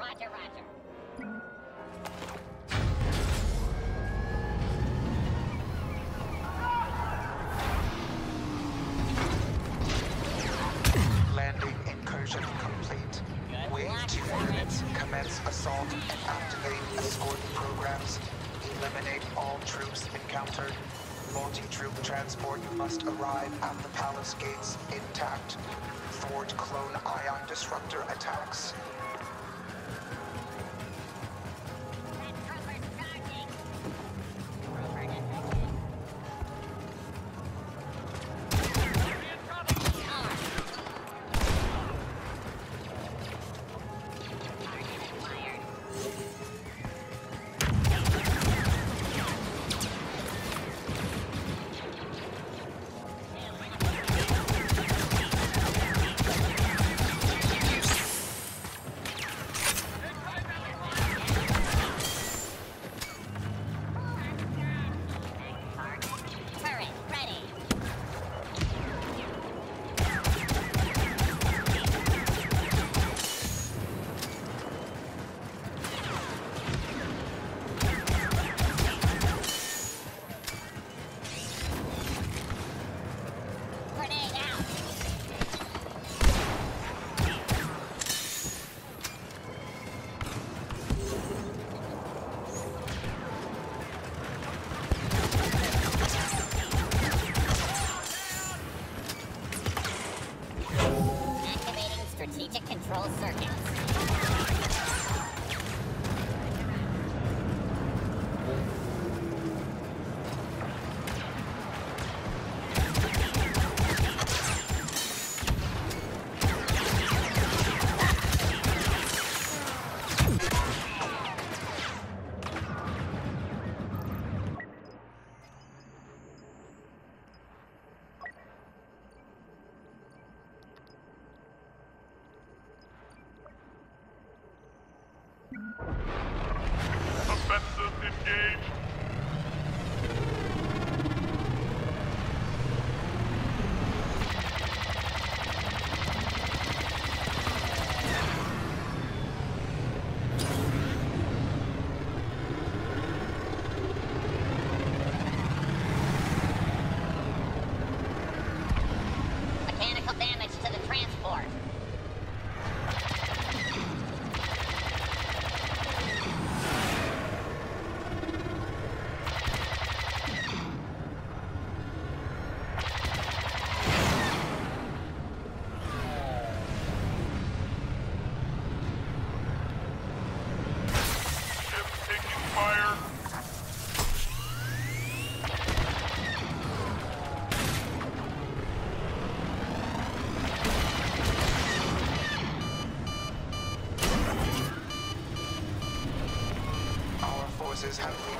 Roger, roger. Landing incursion complete. Wave 2 units commence assault and activate escort programs. Eliminate all troops encountered. Multi-troop transport must arrive at the palace gates intact. Thwart clone ion disruptor attacks.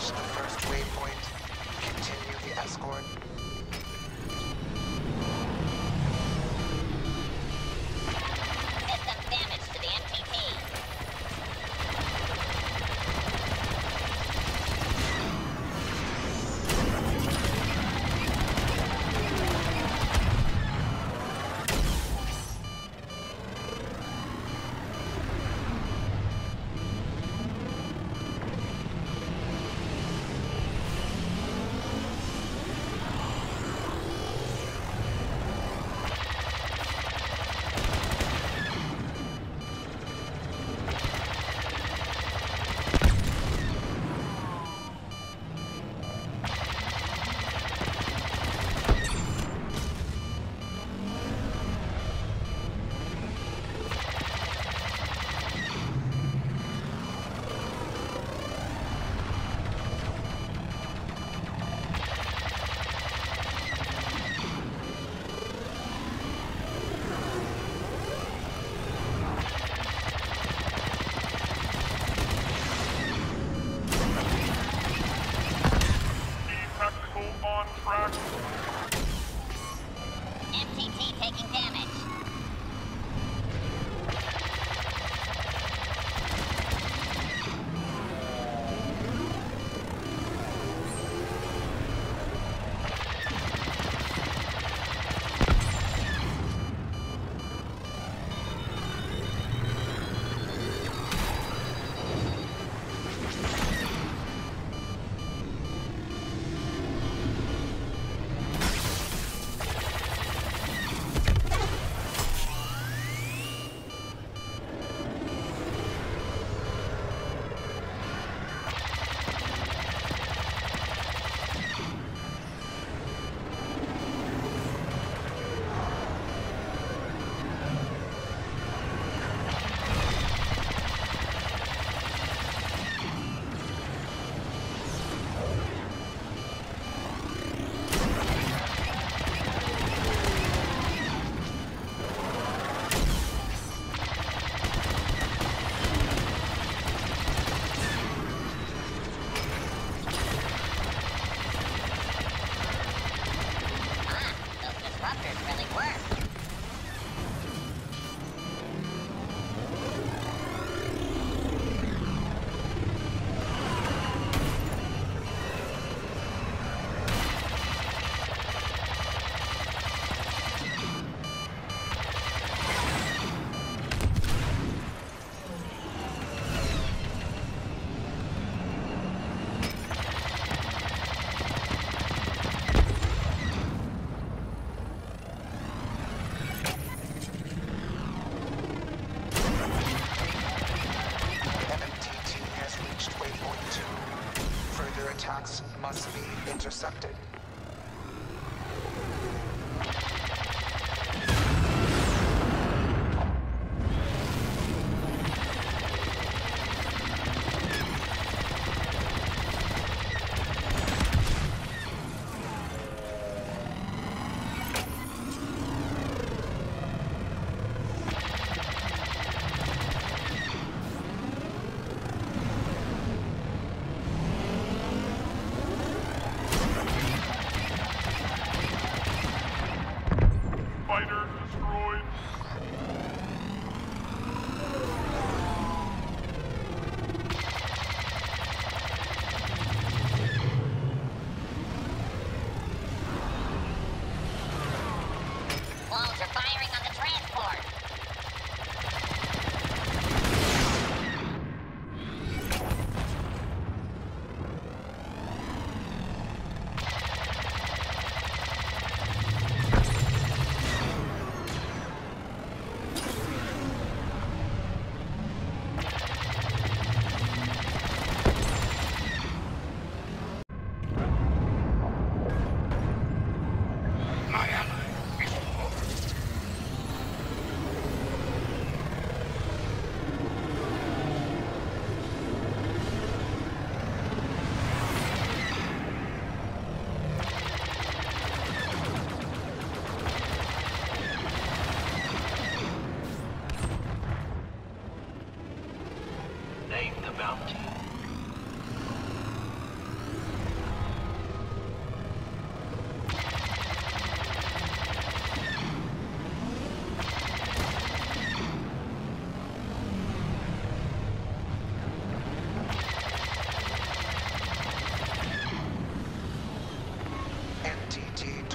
Forces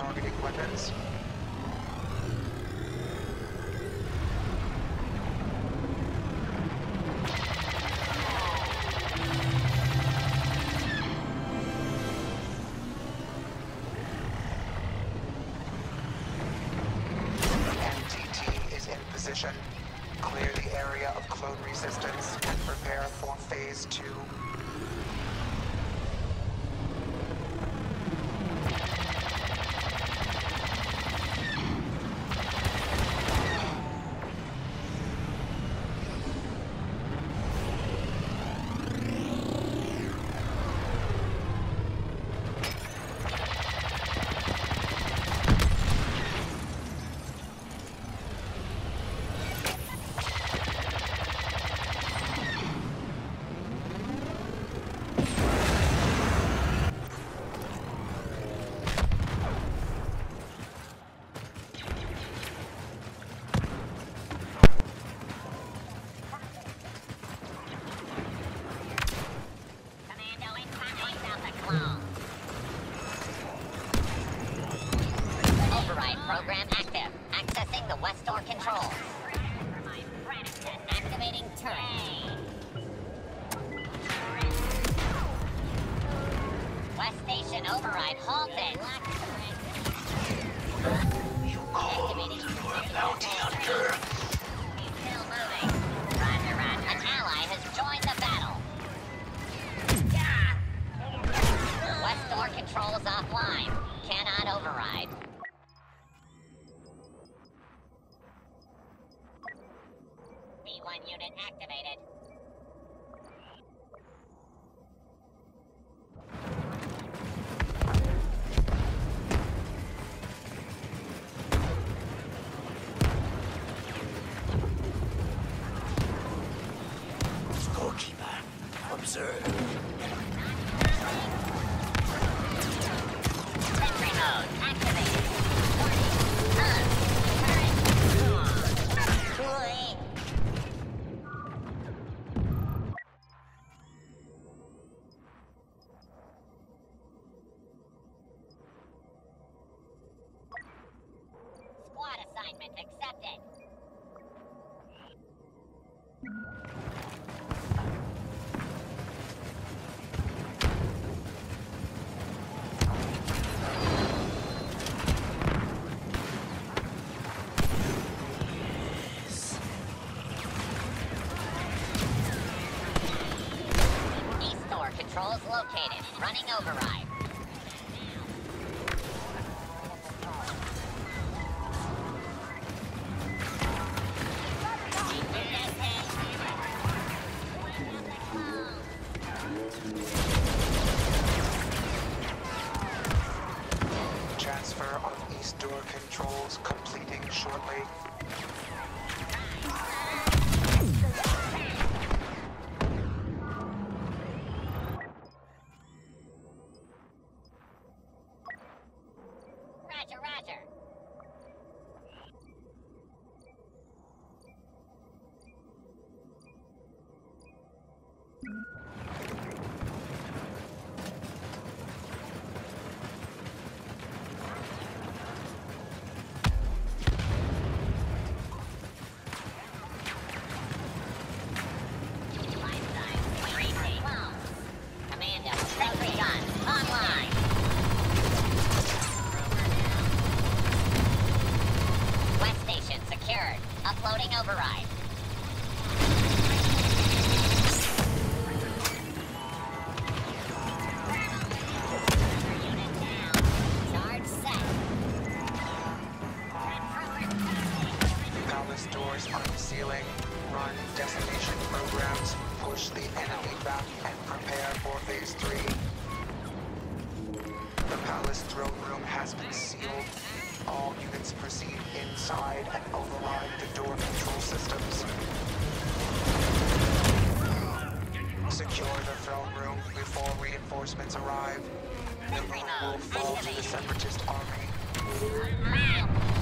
targeting weapons. controls offline. Cannot override. Controls located. Running override. matter. Fall to the Separatist Army.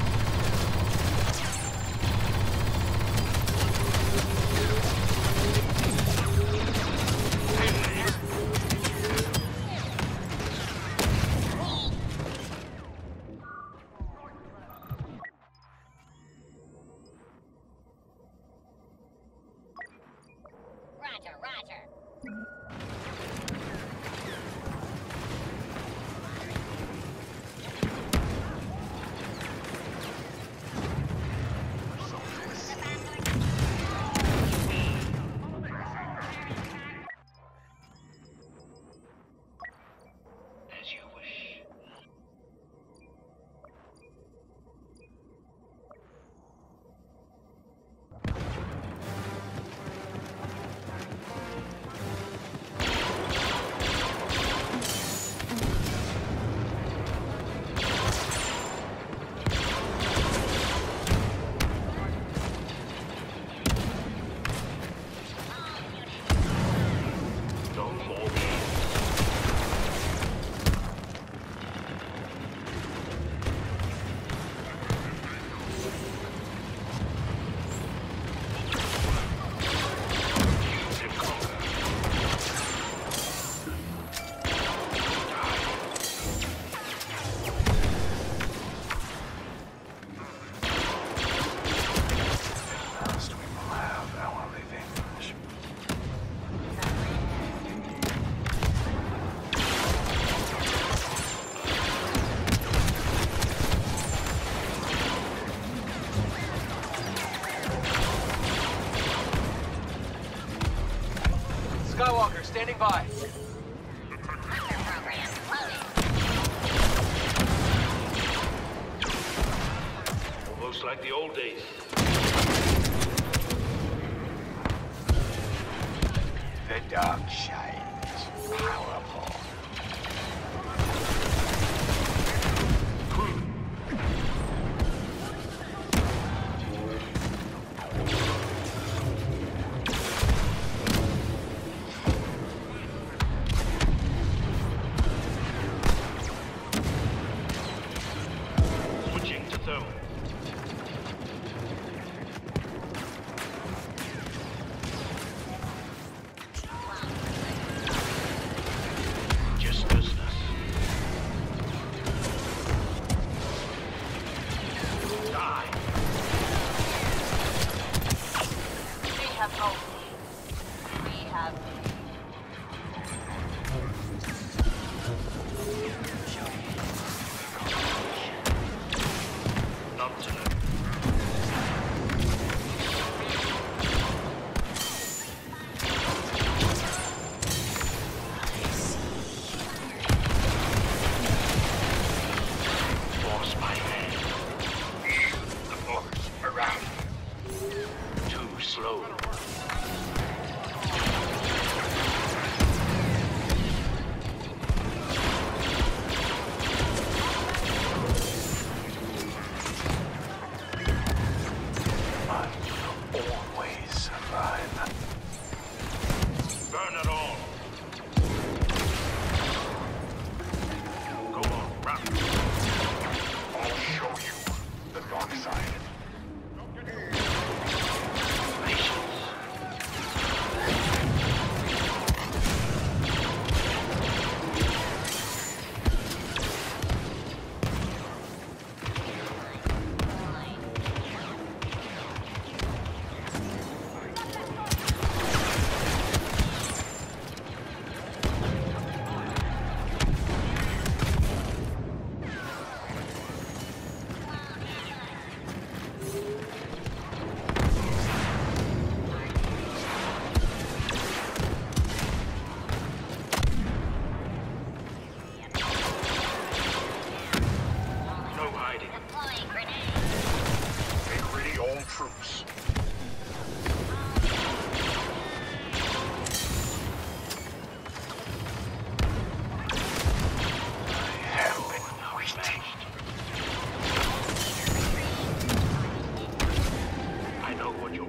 standing by. Almost like the old days. The dark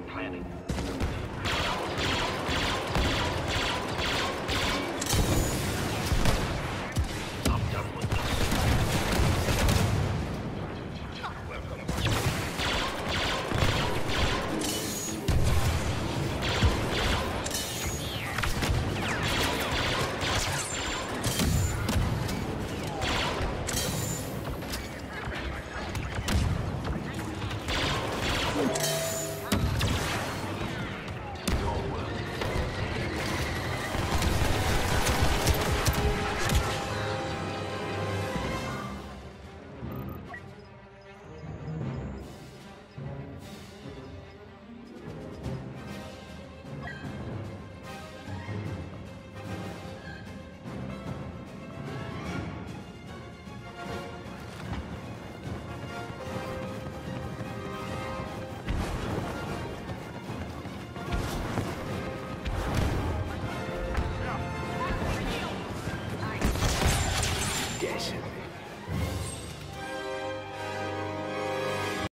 planning.